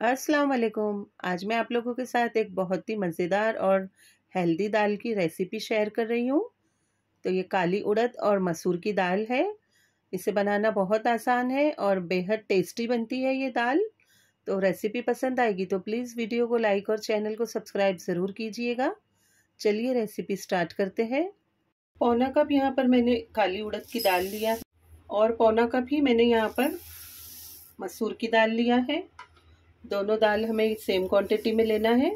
अस्सलाम वालेकुम आज मैं आप लोगों के साथ एक बहुत ही मज़ेदार और हेल्दी दाल की रेसिपी शेयर कर रही हूँ। तो ये काली उड़द और मसूर की दाल है। इसे बनाना बहुत आसान है और बेहद टेस्टी बनती है ये दाल। तो रेसिपी पसंद आएगी तो प्लीज़ वीडियो को लाइक और चैनल को सब्सक्राइब ज़रूर कीजिएगा। चलिए रेसिपी स्टार्ट करते हैं। पौना कप यहाँ पर मैंने काली उड़द की दाल लिया और पौना कप ही मैंने यहाँ पर मसूर की दाल लिया है। दोनों दाल हमें सेम क्वांटिटी में लेना है।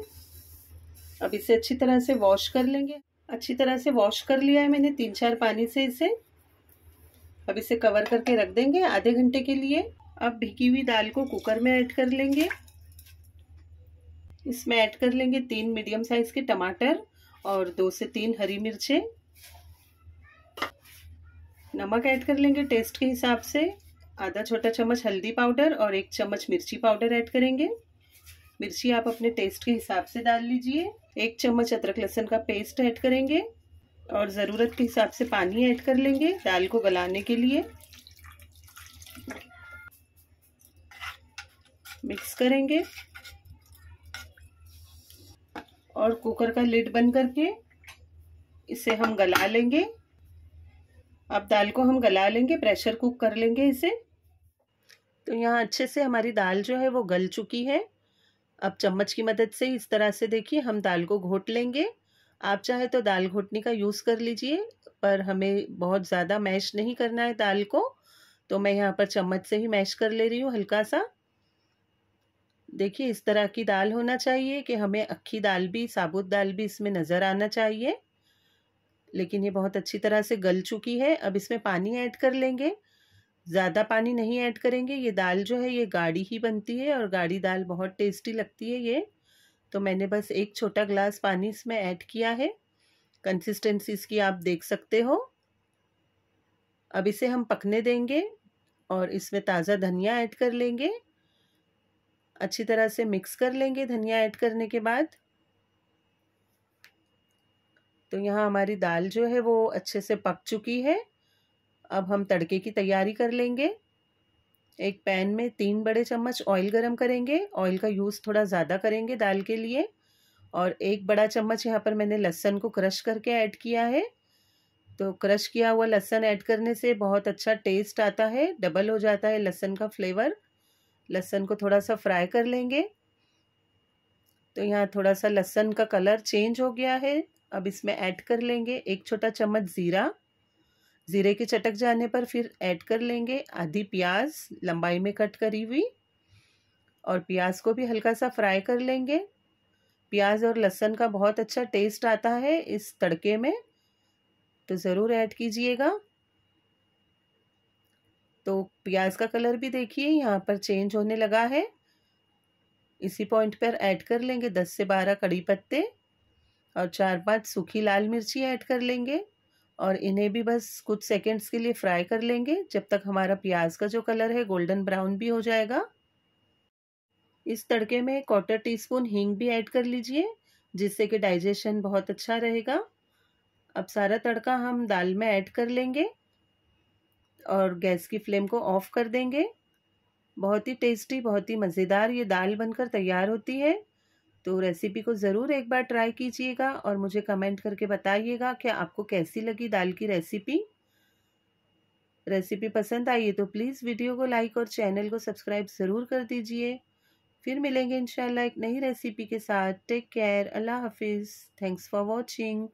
अब इसे अच्छी तरह से वॉश कर लेंगे। अच्छी तरह से वॉश कर लिया है मैंने तीन चार पानी से इसे। अब इसे कवर करके रख देंगे आधे घंटे के लिए। अब भिगी हुई दाल को कुकर में ऐड कर लेंगे। इसमें ऐड कर लेंगे तीन मीडियम साइज़ के टमाटर और दो से तीन हरी मिर्चें। नमक ऐड कर लेंगे टेस्ट के हिसाब से। आधा छोटा चम्मच हल्दी पाउडर और एक चम्मच मिर्ची पाउडर ऐड करेंगे। मिर्ची आप अपने टेस्ट के हिसाब से डाल लीजिए। एक चम्मच अदरक लहसुन का पेस्ट ऐड करेंगे और ज़रूरत के हिसाब से पानी ऐड कर लेंगे दाल को गलाने के लिए। मिक्स करेंगे। और कुकर का लिड बंद करके इसे हम गला लेंगे। अब दाल को हम गला लेंगे प्रेशर कुक कर लेंगे इसे। तो यहाँ अच्छे से हमारी दाल जो है वो गल चुकी है। अब चम्मच की मदद से इस तरह से देखिए, हम दाल को घोट लेंगे। आप चाहे तो दाल घोटने का यूज़ कर लीजिए, पर हमें बहुत ज़्यादा मैश नहीं करना है दाल को। तो मैं यहाँ पर चम्मच से ही मैश कर ले रही हूँ हल्का सा। देखिए, इस तरह की दाल होना चाहिए कि हमें अक्खी दाल भी, साबुत दाल भी इसमें नज़र आना चाहिए। लेकिन ये बहुत अच्छी तरह से गल चुकी है। अब इसमें पानी ऐड कर लेंगे। ज़्यादा पानी नहीं ऐड करेंगे। ये दाल जो है, ये गाढ़ी ही बनती है और गाढ़ी दाल बहुत टेस्टी लगती है ये। तो मैंने बस एक छोटा ग्लास पानी इसमें ऐड किया है। कंसिस्टेंसी इसकी आप देख सकते हो। अब इसे हम पकने देंगे और इसमें ताज़ा धनिया ऐड कर लेंगे। अच्छी तरह से मिक्स कर लेंगे धनिया ऐड करने के बाद। तो यहाँ हमारी दाल जो है वो अच्छे से पक चुकी है। अब हम तड़के की तैयारी कर लेंगे। एक पैन में तीन बड़े चम्मच ऑयल गरम करेंगे। ऑयल का यूज़ थोड़ा ज़्यादा करेंगे दाल के लिए। और एक बड़ा चम्मच यहाँ पर मैंने लहसन को क्रश करके ऐड किया है। तो क्रश किया हुआ लहसन ऐड करने से बहुत अच्छा टेस्ट आता है, डबल हो जाता है लहसन का फ्लेवर। लहसन को थोड़ा सा फ्राई कर लेंगे। तो यहाँ थोड़ा सा लहसन का कलर चेंज हो गया है। अब इसमें ऐड कर लेंगे एक छोटा चम्मच ज़ीरा। ज़ीरे के चटक जाने पर फिर ऐड कर लेंगे आधी प्याज लंबाई में कट करी हुई और प्याज को भी हल्का सा फ्राई कर लेंगे। प्याज और लहसुन का बहुत अच्छा टेस्ट आता है इस तड़के में तो ज़रूर ऐड कीजिएगा। तो प्याज का कलर भी देखिए, यहाँ पर चेंज होने लगा है। इसी पॉइंट पर ऐड कर लेंगे दस से बारह कड़ी पत्ते। और चार पाँच सूखी लाल मिर्ची ऐड कर लेंगे और इन्हें भी बस कुछ सेकंड्स के लिए फ्राई कर लेंगे। जब तक हमारा प्याज का जो कलर है गोल्डन ब्राउन भी हो जाएगा। इस तड़के में क्वार्टर टी स्पून हींग भी ऐड कर लीजिए, जिससे कि डाइजेशन बहुत अच्छा रहेगा। अब सारा तड़का हम दाल में ऐड कर लेंगे और गैस की फ्लेम को ऑफ़ कर देंगे। बहुत ही टेस्टी बहुत ही मज़ेदार ये दाल बनकर तैयार होती है। तो रेसिपी को ज़रूर एक बार ट्राई कीजिएगा और मुझे कमेंट करके बताइएगा कि आपको कैसी लगी दाल की रेसिपी रेसिपी पसंद आई है तो प्लीज़ वीडियो को लाइक और चैनल को सब्सक्राइब ज़रूर कर दीजिए। फिर मिलेंगे इंशाल्लाह एक नई रेसिपी के साथ। टेक केयर अल्लाह हाफिज़ थैंक्स फॉर वॉचिंग